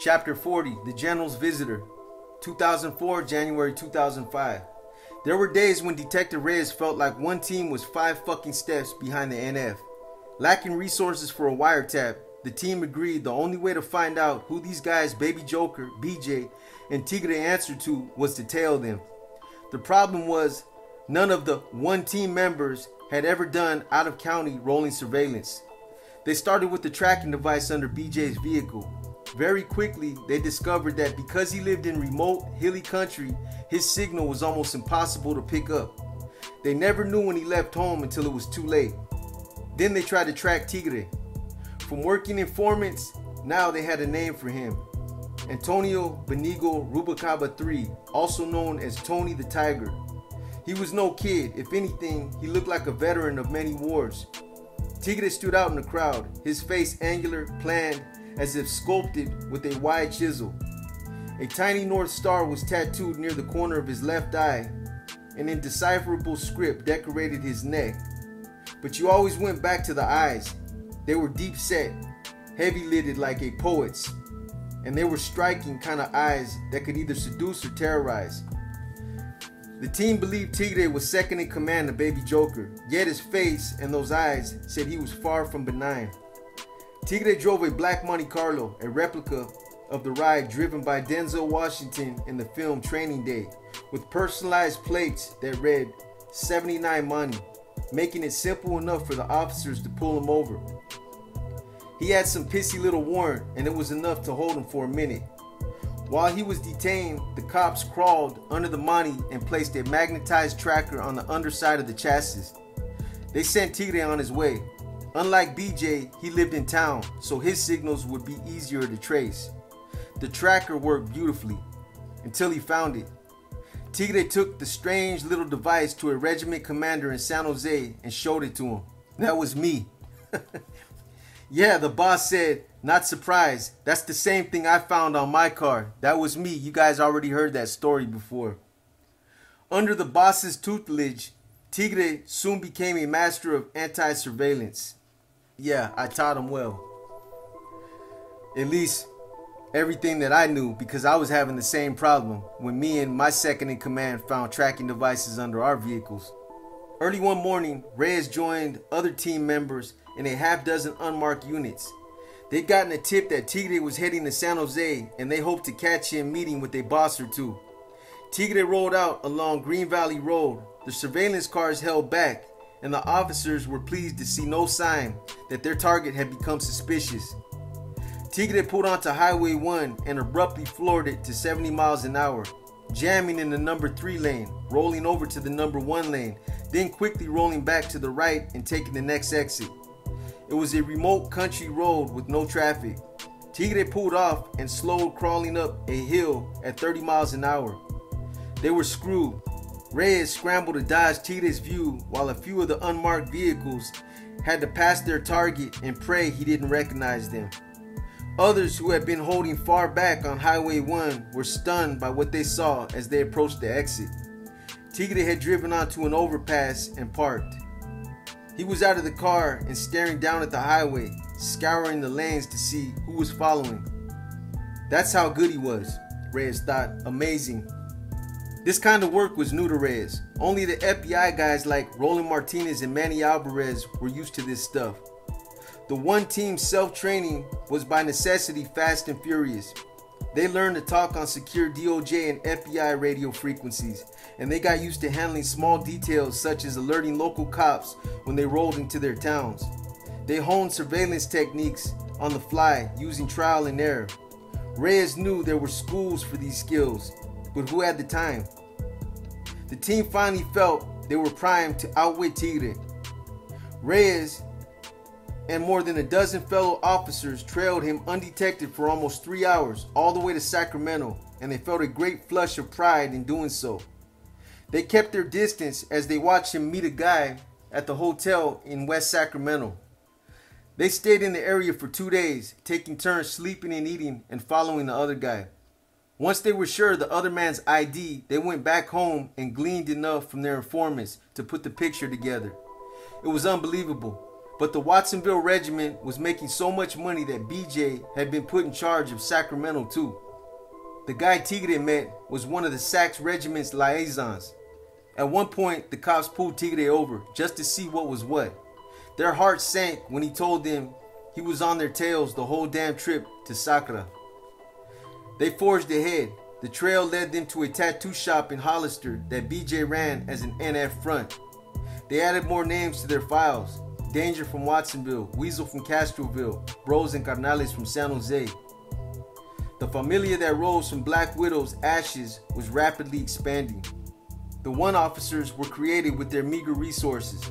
Chapter 40 The General's Visitor, 2004, January 2005. There were days when Detective Reyes felt like one team was five fucking steps behind the NF. Lacking resources for a wiretap, the team agreed the only way to find out who these guys, Baby Joker, BJ, and Tigre answered to was to tail them. The problem was none of the one team members had ever done out of county rolling surveillance. They started with the tracking device under BJ's vehicle. Very quickly, they discovered that because he lived in remote, hilly country, his signal was almost impossible to pick up. They never knew when he left home until it was too late. Then they tried to track Tigre. From working informants, now they had a name for him. Antonio Benigo Rubalcaba III, also known as Tony the Tiger. He was no kid. If anything, he looked like a veteran of many wars. Tigre stood out in the crowd, his face angular, planed, as if sculpted with a wide chisel. A tiny North Star was tattooed near the corner of his left eye. An indecipherable script decorated his neck. But you always went back to the eyes. They were deep set, heavy lidded like a poet's, and they were striking kind of eyes that could either seduce or terrorize. The team believed Tigre was second in command to Baby Joker, yet his face and those eyes said he was far from benign. Tigre drove a black Monte Carlo, a replica of the ride driven by Denzel Washington in the film Training Day, with personalized plates that read 79 Monte, making it simple enough for the officers to pull him over. He had some pissy little warrant, and it was enough to hold him for a minute. While he was detained, the cops crawled under the Monte and placed a magnetized tracker on the underside of the chassis. They sent Tigre on his way. Unlike BJ, he lived in town, so his signals would be easier to trace. The tracker worked beautifully until he found it. Tigre took the strange little device to a regiment commander in San Jose and showed it to him. That was me. yeah, the boss said, not surprised. That's the same thing I found on my car. That was me. You guys already heard that story before. Under the boss's tutelage, Tigre soon became a master of anti surveillance. Yeah, I taught him well. At least everything that I knew because I was having the same problem when me and my second in command found tracking devices under our vehicles. Early one morning, Reyes joined other team members in a half dozen unmarked units. They'd gotten a tip that Tigre was heading to San Jose and they hoped to catch him meeting with a boss or two. Tigre rolled out along Green Valley Road. The surveillance cars held back, and the officers were pleased to see no sign that their target had become suspicious. Tigre pulled onto Highway 1 and abruptly floored it to 70 miles an hour, jamming in the number 3 lane, rolling over to the number 1 lane, then quickly rolling back to the right and taking the next exit. It was a remote country road with no traffic. Tigre pulled off and slowed crawling up a hill at 30 miles an hour. They were screwed. Reyes scrambled to dodge Tigre's view while a few of the unmarked vehicles had to pass their target and pray he didn't recognize them. Others who had been holding far back on Highway 1 were stunned by what they saw as they approached the exit. Tigre had driven onto an overpass and parked. He was out of the car and staring down at the highway, scouring the lanes to see who was following. That's how good he was, Reyes thought. Amazing. This kind of work was new to Reyes. Only the FBI guys like Roland Martinez and Manny Alvarez were used to this stuff. The one team self training was by necessity fast and furious. They learned to talk on secure DOJ and FBI radio frequencies, and they got used to handling small details such as alerting local cops when they rolled into their towns. They honed surveillance techniques on the fly using trial and error. Reyes knew there were schools for these skills, but who had the time? The team finally felt they were primed to outwit Tigre. Reyes and more than a dozen fellow officers trailed him undetected for almost three hours, all the way to Sacramento, and they felt a great flush of pride in doing so. They kept their distance as they watched him meet a guy at the hotel in West Sacramento. They stayed in the area for two days, taking turns sleeping and eating and following the other guy. Once they were sure of the other man's ID, they went back home and gleaned enough from their informants to put the picture together. It was unbelievable. But the Watsonville Regiment was making so much money that BJ had been put in charge of Sacramento too. The guy Tigre met was one of the Sacs Regiment's liaisons. At one point, the cops pulled Tigre over just to see what was what. Their hearts sank when he told them he was on their tails the whole damn trip to Sacra. They forged ahead. The trail led them to a tattoo shop in Hollister that BJ ran as an NF front. They added more names to their files. Danger from Watsonville, Weasel from Castroville, Bros and Carnales from San Jose. The familia that rose from Black Widow's ashes was rapidly expanding. The one officers were created with their meager resources.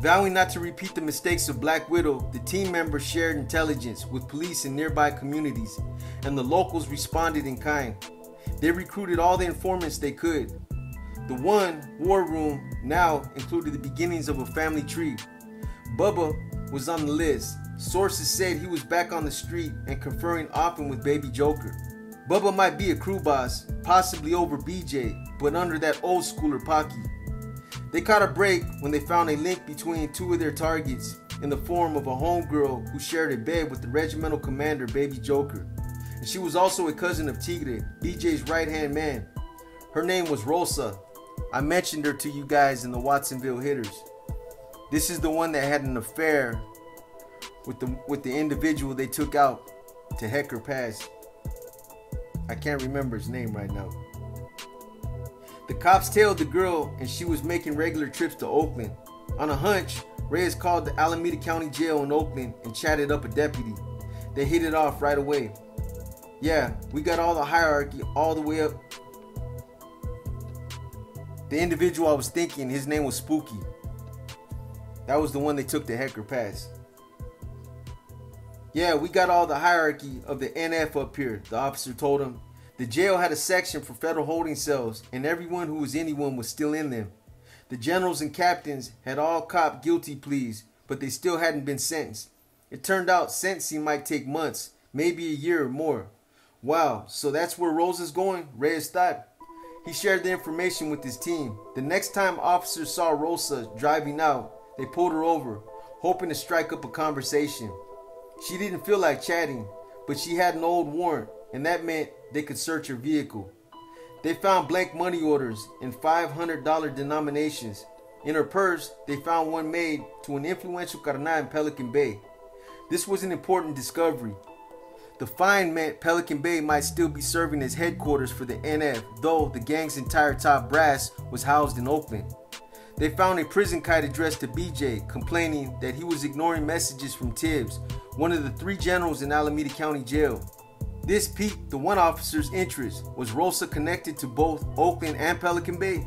Vowing not to repeat the mistakes of Black Widow, the team members shared intelligence with police in nearby communities, and the locals responded in kind. They recruited all the informants they could. The one war room now included the beginnings of a family tree. Bubba was on the list. Sources said he was back on the street and conferring often with Baby Joker. Bubba might be a crew boss, possibly over BJ, but under that old schooler Pocky. They caught a break when they found a link between two of their targets in the form of a homegirl who shared a bed with the regimental commander Baby Joker. And she was also a cousin of Tigre, BJ's right hand man. Her name was Rosa. I mentioned her to you guys in the Watsonville Hitters. This is the one that had an affair with the with the individual they took out to Hecker Pass. I can't remember his name right now. The cops tailed the girl and she was making regular trips to Oakland. On a hunch, Reyes called the Alameda County Jail in Oakland and chatted up a deputy. They hit it off right away. Yeah, we got all the hierarchy all the way up. The individual I was thinking, his name was Spooky. That was the one they took to Hecker Pass. Yeah, we got all the hierarchy of the NF up here, the officer told him. The jail had a section for federal holding cells, and everyone who was anyone was still in them. The generals and captains had all copped guilty pleas, but they still hadn't been sentenced. It turned out sentencing might take months, maybe a year or more. Wow, so that's where Rosa's going? Reyes thought. He shared the information with his team. The next time officers saw Rosa driving out, they pulled her over, hoping to strike up a conversation. She didn't feel like chatting, but she had an old warrant, and that meant they could search her vehicle. They found blank money orders in $500 denominations. In her purse, they found one made to an influential carnal in Pelican Bay. This was an important discovery. The find meant Pelican Bay might still be serving as headquarters for the NF, though the gang's entire top brass was housed in Oakland. They found a prison kite addressed to BJ, complaining that he was ignoring messages from Tibbs, one of the three generals in Alameda County Jail. This piqued the one officer's interest. Was Rosa connected to both Oakland and Pelican Bay?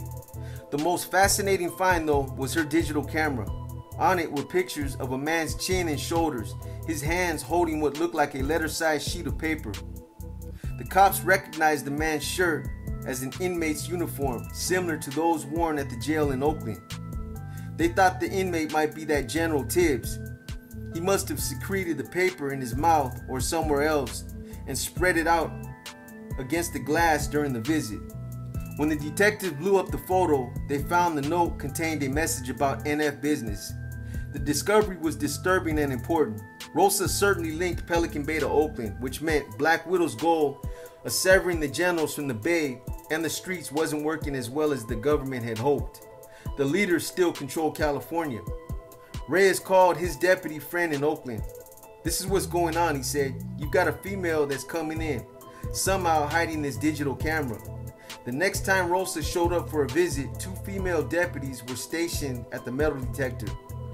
The most fascinating find, though, was her digital camera. On it were pictures of a man's chin and shoulders, his hands holding what looked like a letter sized sheet of paper. The cops recognized the man's shirt as an inmate's uniform, similar to those worn at the jail in Oakland. They thought the inmate might be that General Tibbs. He must have secreted the paper in his mouth or somewhere else and spread it out against the glass during the visit. When the detective blew up the photo, they found the note contained a message about NF business. The discovery was disturbing and important. Rosa certainly linked Pelican Bay to Oakland, which meant Black Widow's goal of severing the generals from the Bay and the streets wasn't working as well as the government had hoped. The leaders still controlled California. Reyes called his deputy friend in Oakland. This is what's going on, he said. You've got a female that's coming in, somehow hiding this digital camera. The next time Rosa showed up for a visit, two female deputies were stationed at the metal detector.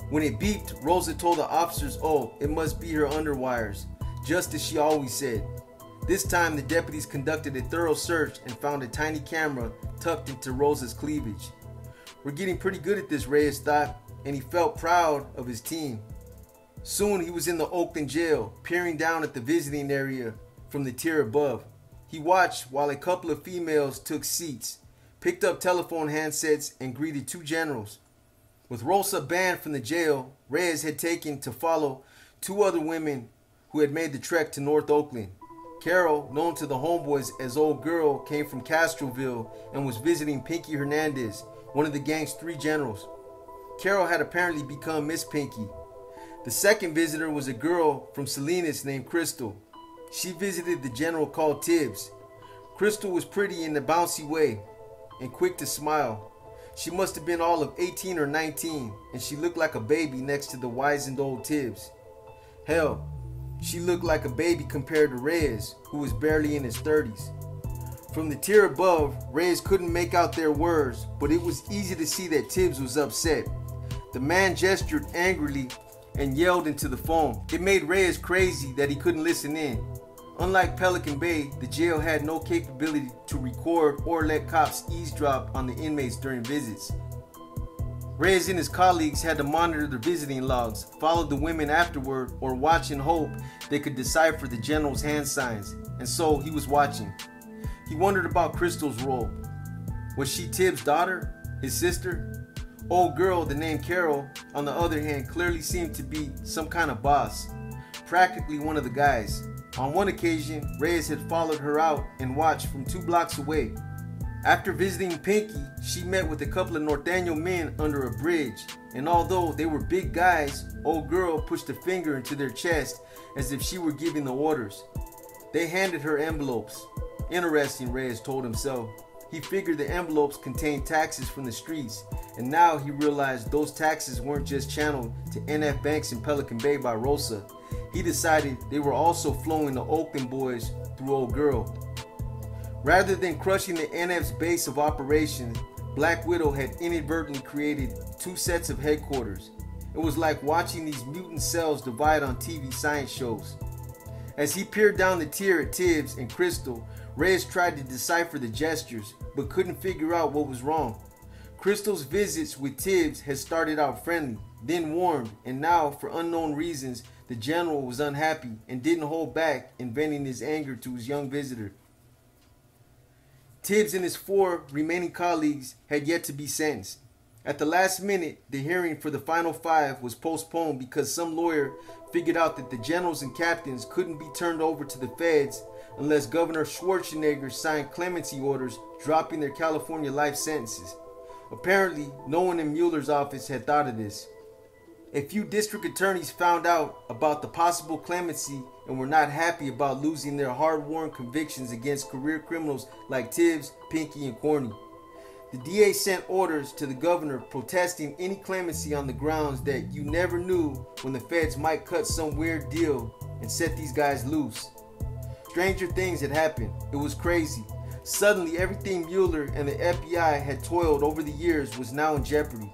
When it beeped, Rosa told the officers, oh, it must be her underwires, just as she always said. This time, the deputies conducted a thorough search and found a tiny camera tucked into Rosa's cleavage. We're getting pretty good at this, Reyes thought, and he felt proud of his team. Soon he was in the Oakland jail, peering down at the visiting area from the tier above. He watched while a couple of females took seats, picked up telephone handsets, and greeted two generals. With Rosa banned from the jail, Reyes had taken to follow two other women who had made the trek to North Oakland. Carol, known to the homeboys as Old Girl, came from Castroville and was visiting Pinky Hernandez, one of the gang's three generals. Carol had apparently become Miss Pinky. The second visitor was a girl from Salinas named Crystal. She visited the general called Tibbs. Crystal was pretty in a bouncy way and quick to smile. She must have been all of 18 or 19, and she looked like a baby next to the wizened old Tibbs. Hell, she looked like a baby compared to Reyes, who was barely in his 30s. From the tier above, Reyes couldn't make out their words, but it was easy to see that Tibbs was upset. The man gestured angrily and yelled into the phone. It made Reyes crazy that he couldn't listen in. Unlike Pelican Bay, the jail had no capability to record or let cops eavesdrop on the inmates during visits. Reyes and his colleagues had to monitor the visiting logs, follow the women afterward, or watch and hope they could decipher the general's hand signs. And so he was watching. He wondered about Crystal's role. Was she Tibbs' daughter? His sister? Old girl, the name Carol, on the other hand, clearly seemed to be some kind of boss, practically one of the guys. On one occasion, Reyes had followed her out and watched from two blocks away. After visiting Pinky, she met with a couple of Norteño men under a bridge, and although they were big guys, old girl pushed a finger into their chest as if she were giving the orders. They handed her envelopes. Interesting, Reyes told himself. He figured the envelopes contained taxes from the streets, and now he realized those taxes weren't just channeled to NF Banks in Pelican Bay by Rosa. He decided they were also flowing to Oakland boys through Old Girl. Rather than crushing the NF's base of operations, Black Widow had inadvertently created two sets of headquarters. It was like watching these mutant cells divide on TV science shows. As he peered down the tier at Tibbs and Crystal, Reyes tried to decipher the gestures, but couldn't figure out what was wrong. Crystal's visits with Tibbs had started out friendly, then warmed, and now, for unknown reasons, the general was unhappy and didn't hold back in venting his anger to his young visitor. Tibbs and his four remaining colleagues had yet to be sentenced. At the last minute, the hearing for the final five was postponed because some lawyer figured out that the generals and captains couldn't be turned over to the feds unless Governor Schwarzenegger signed clemency orders dropping their California life sentences. Apparently, no one in Mueller's office had thought of this. A few district attorneys found out about the possible clemency and were not happy about losing their hard-won convictions against career criminals like Tibbs, Pinky, and Corny. The DA sent orders to the governor protesting any clemency on the grounds that you never knew when the feds might cut some weird deal and set these guys loose. Stranger things had happened. It was crazy. Suddenly, everything Mueller and the FBI had toiled over the years was now in jeopardy.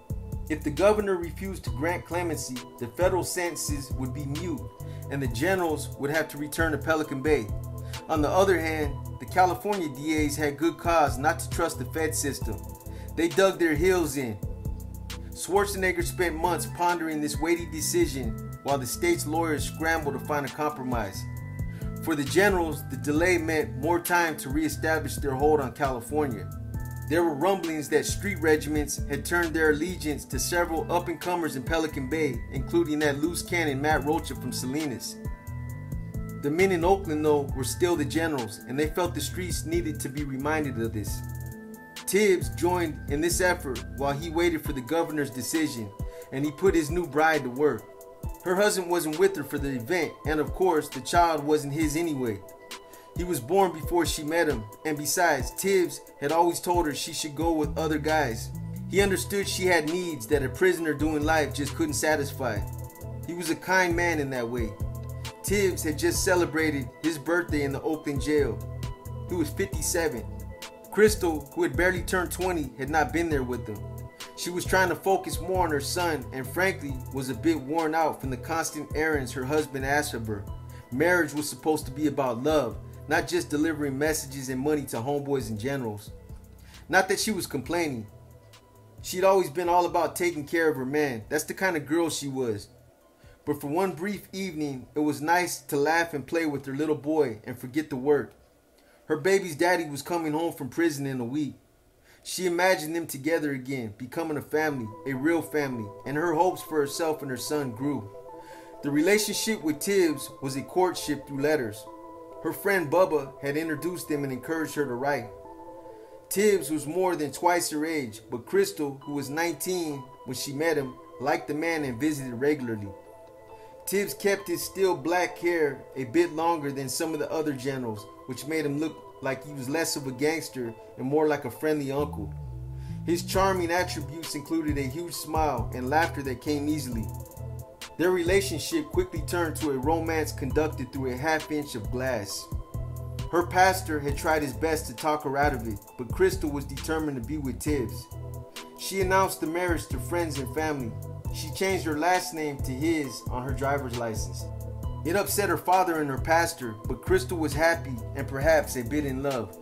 If the governor refused to grant clemency, the federal sentences would be mute, and the generals would have to return to Pelican Bay. On the other hand, the California DAs had good cause not to trust the Fed system. They dug their heels in. Schwarzenegger spent months pondering this weighty decision while the state's lawyers scrambled to find a compromise. For the generals, the delay meant more time to reestablish their hold on California. There were rumblings that street regiments had turned their allegiance to several up and comers in Pelican Bay, including that loose cannon Matt Rocha from Salinas. The men in Oakland, though, were still the generals, and they felt the streets needed to be reminded of this. Tibbs joined in this effort while he waited for the governor's decision, and he put his new bride to work. Her husband wasn't with her for the event, and of course, the child wasn't his anyway. He was born before she met him, and besides, Tibbs had always told her she should go with other guys. He understood she had needs that a prisoner doing life just couldn't satisfy. He was a kind man in that way. Tibbs had just celebrated his birthday in the Oakland jail. He was 57. Crystal, who had barely turned 20, had not been there with them. She was trying to focus more on her son and frankly was a bit worn out from the constant errands her husband asked of her. Marriage was supposed to be about love, not just delivering messages and money to homeboys and generals. Not that she was complaining. She'd always been all about taking care of her man. That's the kind of girl she was. But for one brief evening, it was nice to laugh and play with her little boy and forget the work. Her baby's daddy was coming home from prison in a week. She imagined them together again, becoming a family, a real family, and her hopes for herself and her son grew. The relationship with Tibbs was a courtship through letters. Her friend Bubba had introduced them and encouraged her to write. Tibbs was more than twice her age, but Crystal, who was 19 when she met him, liked the man and visited regularly. Tibbs kept his still black hair a bit longer than some of the other generals, which made him look like he was less of a gangster and more like a friendly uncle. His charming attributes included a huge smile and laughter that came easily. Their relationship quickly turned to a romance conducted through a half inch of glass. Her pastor had tried his best to talk her out of it, but Crystal was determined to be with Tibbs. She announced the marriage to friends and family. She changed her last name to his on her driver's license. It upset her father and her pastor, but Crystal was happy and perhaps a bit in love.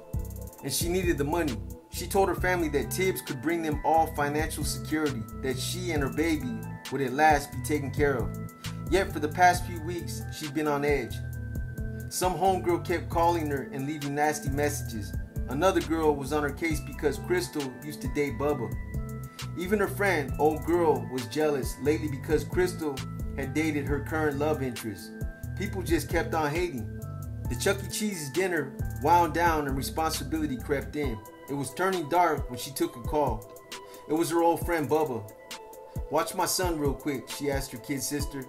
And she needed the money. She told her family that Tibbs could bring them all financial security, that she and her baby would at last be taken care of. Yet for the past few weeks, she'd been on edge. Some homegirl kept calling her and leaving nasty messages. Another girl was on her case because Crystal used to date Bubba. Even her friend, old girl, was jealous lately because Crystal had dated her current love interest. People just kept on hating. The Chuck E. Cheese's dinner wound down and responsibility crept in. It was turning dark when she took a call. It was her old friend Bubba. Watch my son real quick, she asked her kid sister.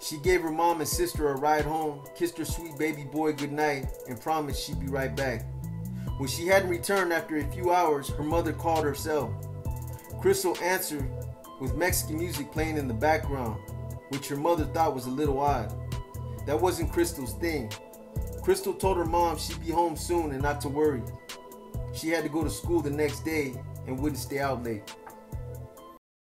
She gave her mom and sister a ride home, kissed her sweet baby boy goodnight, and promised she'd be right back. When she hadn't returned after a few hours, her mother called her cell. Crystal answered with Mexican music playing in the background, which her mother thought was a little odd. That wasn't Crystal's thing. Crystal told her mom she'd be home soon and not to worry. She had to go to school the next day and wouldn't stay out late.